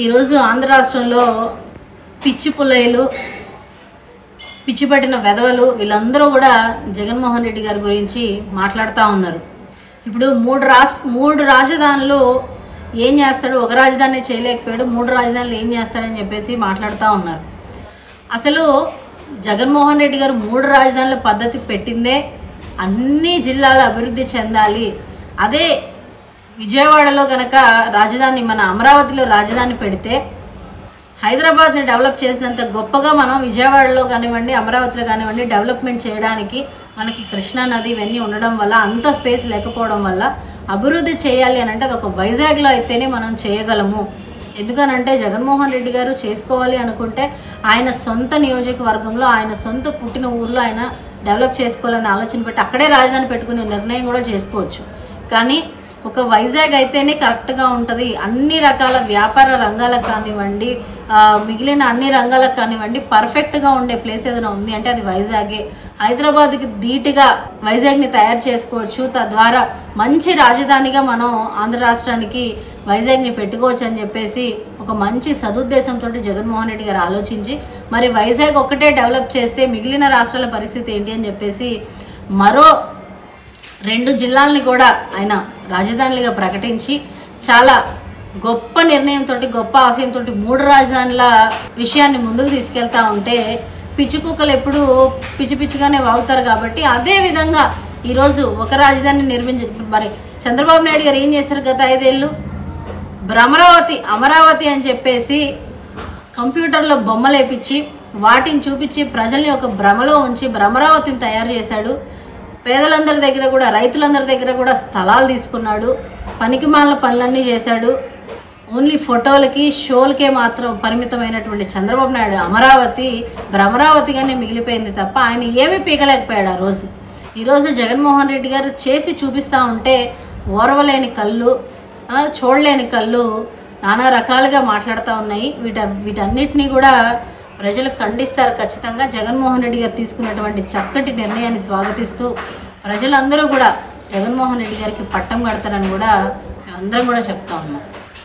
ఈరోజు ఆంధ్ర రాష్ట్రంలో పిచ్చి పుల్లయ్యలు పిచ్చి పట్టిన వెధవలు వీళ్ళందరూ కూడా జగన్మోహన్ రెడ్డి గారి గురించి మాట్లాడుతూ ఉన్నారు. ఇప్పుడు మూడు రాష్ట్ర మూడు రాజధానులు ఏం చేస్తాడు? ఒక రాజధాని చేయలేకపోయాడు మూడు రాజధానులు ఏం చేస్తాడని చెప్పేసి మాట్లాడుతూ ఉన్నారు. అసలు జగన్మోహన్ రెడ్డి గారు మూడు రాజధానుల పద్ధతి పెట్టిందే అన్ని జిల్లాలు అభివృద్ధి చెందాలి. అదే విజయవాడలో కనుక రాజధాని మన అమరావతిలో రాజధాని పెడితే హైదరాబాద్ని డెవలప్ చేసినంత గొప్పగా మనం విజయవాడలో కానివ్వండి అమరావతిలో కానివ్వండి డెవలప్మెంట్ చేయడానికి మనకి కృష్ణా నది ఇవన్నీ ఉండడం వల్ల అంత స్పేస్ లేకపోవడం వల్ల అభివృద్ధి చేయాలి అని అంటే అది ఒక వైజాగ్లో అయితేనే మనం చేయగలము. ఎందుకనంటే జగన్మోహన్ రెడ్డి గారు చేసుకోవాలి అనుకుంటే ఆయన సొంత నియోజకవర్గంలో ఆయన సొంత పుట్టిన ఊర్లో ఆయన డెవలప్ చేసుకోవాలని ఆలోచన పెట్టి అక్కడే రాజధాని పెట్టుకునే నిర్ణయం కూడా చేసుకోవచ్చు. కానీ ఒక వైజాగ్ అయితేనే కరెక్ట్గా ఉంటుంది. అన్ని రకాల వ్యాపార రంగాలకు కానివ్వండి మిగిలిన అన్ని రంగాలకు కానివ్వండి పర్ఫెక్ట్గా ఉండే ప్లేస్ ఏదైనా ఉంది అంటే అది వైజాగే. హైదరాబాద్కి ధీటుగా వైజాగ్ని తయారు చేసుకోవచ్చు. తద్వారా మంచి రాజధానిగా మనం ఆంధ్ర రాష్ట్రానికి వైజాగ్ని పెట్టుకోవచ్చు అని చెప్పేసి ఒక మంచి సదుద్దేశంతో జగన్మోహన్ రెడ్డి గారు ఆలోచించి మరి వైజాగ్ ఒక్కటే డెవలప్ చేస్తే మిగిలిన రాష్ట్రాల పరిస్థితి ఏంటి అని చెప్పేసి మరో రెండు జిల్లాల్ని కూడా ఆయన రాజధానులుగా ప్రకటించి చాలా గొప్ప నిర్ణయంతో గొప్ప ఆశయంతో మూడు రాజధానుల విషయాన్ని ముందుకు తీసుకెళ్తా ఉంటే పిచ్చి కుక్కలు ఎప్పుడూ పిచ్చి పిచ్చిగానే వాగుతారు కాబట్టి అదే విధంగా ఈరోజు ఒక రాజధాని నిర్మించి మరి చంద్రబాబు నాయుడు గారు ఏం చేశారు గత ఐదేళ్ళు? భ్రమరావతి అమరావతి అని చెప్పేసి కంప్యూటర్లో బొమ్మలు వేపించి వాటిని చూపించి ప్రజల్ని ఒక భ్రమలో ఉంచి భ్రమరావతిని తయారు చేశాడు. పేదలందరి దగ్గర కూడా రైతులందరి దగ్గర కూడా స్థలాలు తీసుకున్నాడు. పనికిమాలిన పనులన్నీ చేశాడు. ఓన్లీ ఫోటోలకి షోలకే మాత్రం పరిమితమైనటువంటి చంద్రబాబు నాయుడు అమరావతి భ్రమరావతిగానే మిగిలిపోయింది తప్ప ఆయన ఏమీ పీకలేకపోయాడు ఆ రోజు. ఈరోజు జగన్మోహన్ రెడ్డి గారు చేసి చూపిస్తూ ఉంటే ఓర్వలేని కళ్ళు చూడలేని కళ్ళు నానా రకాలుగా మాట్లాడుతూ ఉన్నాయి. వీట వీటన్నిటినీ కూడా ప్రజలు ఖండిస్తారు ఖచ్చితంగా. జగన్మోహన్ రెడ్డి గారు తీసుకున్నటువంటి చక్కటి నిర్ణయాన్ని స్వాగతిస్తూ ప్రజలందరూ కూడా జగన్మోహన్ రెడ్డి గారికి పట్టం కడతారని కూడా అందరం కూడా చెప్తా ఉన్నాం.